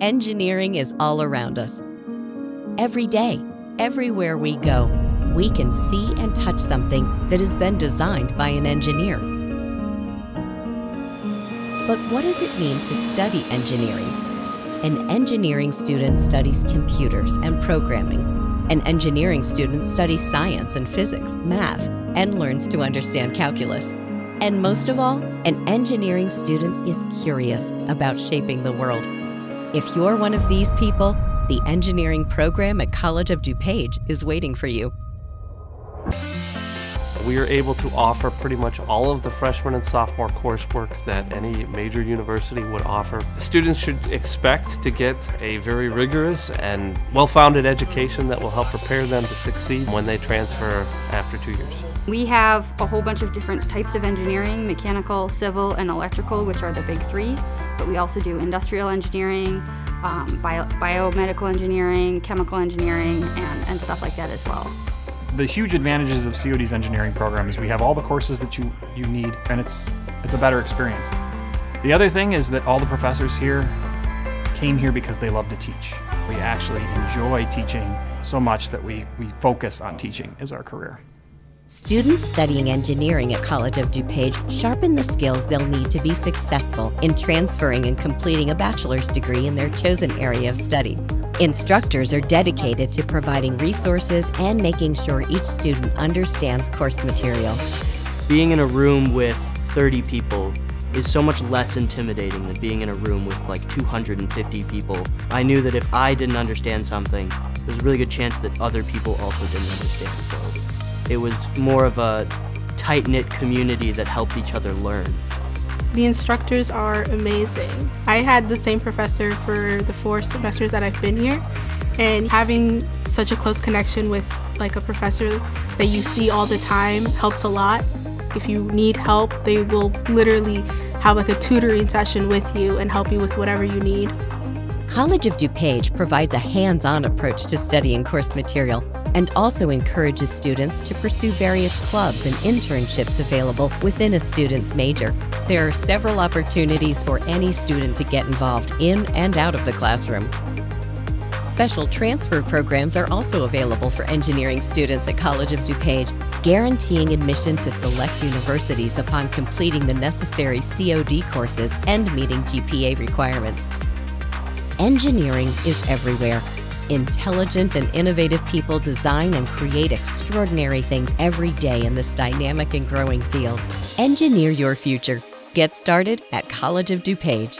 Engineering is all around us. Every day, everywhere we go, we can see and touch something that has been designed by an engineer. But what does it mean to study engineering? An engineering student studies computers and programming. An engineering student studies science and physics, math, and learns to understand calculus. And most of all, an engineering student is curious about shaping the world. If you're one of these people, the engineering program at College of DuPage is waiting for you. We are able to offer pretty much all of the freshman and sophomore coursework that any major university would offer. Students should expect to get a very rigorous and well-founded education that will help prepare them to succeed when they transfer after two years. We have a whole bunch of different types of engineering, mechanical, civil, and electrical, which are the big three, but we also do industrial engineering, um, bio biomedical engineering, chemical engineering, and, and stuff like that as well the huge advantages of COD's engineering program is we have all the courses that you, you need and it's, it's a better experience. The other thing is that all the professors here came here because they love to teach. We actually enjoy teaching so much that we, we focus on teaching as our career. Students studying engineering at College of DuPage sharpen the skills they'll need to be successful in transferring and completing a bachelor's degree in their chosen area of study. Instructors are dedicated to providing resources and making sure each student understands course material. Being in a room with 30 people is so much less intimidating than being in a room with like 250 people. I knew that if I didn't understand something, there's a really good chance that other people also didn't understand. So it was more of a tight-knit community that helped each other learn. The instructors are amazing. I had the same professor for the four semesters that I've been here, and having such a close connection with like a professor that you see all the time helps a lot. If you need help, they will literally have like a tutoring session with you and help you with whatever you need. College of DuPage provides a hands-on approach to studying course material and also encourages students to pursue various clubs and internships available within a student's major. There are several opportunities for any student to get involved in and out of the classroom. Special transfer programs are also available for engineering students at College of DuPage, guaranteeing admission to select universities upon completing the necessary COD courses and meeting GPA requirements. Engineering is everywhere, Intelligent and innovative people design and create extraordinary things every day in this dynamic and growing field. Engineer your future. Get started at College of DuPage.